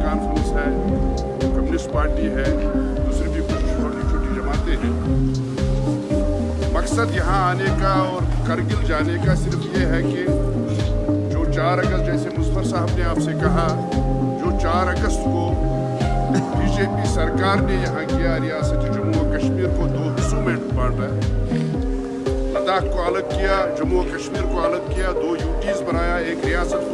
Conference है communist party है दूसरी छोटी छोटी जमातें हैं मकसद यहाँ आने का और करगिल जाने का सिर्फ़ ये है कि जो चार अगस्त, जैसे मुजफ्फर साहब ने आपसे कहा, जो चार अगस्त को बीजेपी सरकार ने यहाँ किया, रियासत जम्मू और कश्मीर को दो हिस्सों में बांटा है। लद्दाख को अलग किया, जम्मू और कश्मीर को अलग किया, दो यूटीज बनाया, एक रियासत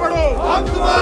ಕಾಪಾಡು